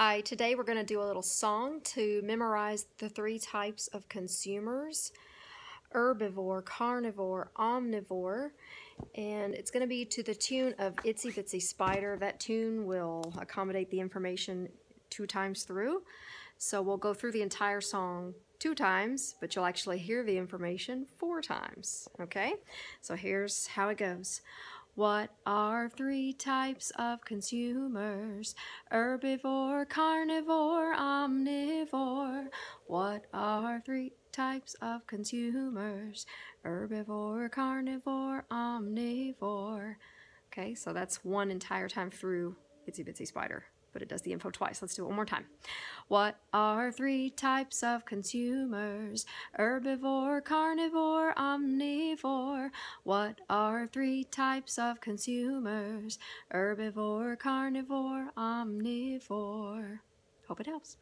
Today we're going to do a little song to memorize the three types of consumers herbivore, carnivore, omnivore, and it's going to be to the tune of Itsy Bitsy Spider. That tune will accommodate the information two times through. So we'll go through the entire song two times, but you'll actually hear the information four times. Okay? So here's how it goes. What are three types of consumers? Herbivore, carnivore, omnivore. What are three types of consumers? Herbivore, carnivore, omnivore. Okay, so that's one entire time through Itsy Bitsy Spider but it does the info twice. Let's do it one more time. What are three types of consumers? Herbivore, carnivore, omnivore. What are three types of consumers? Herbivore, carnivore, omnivore. Hope it helps.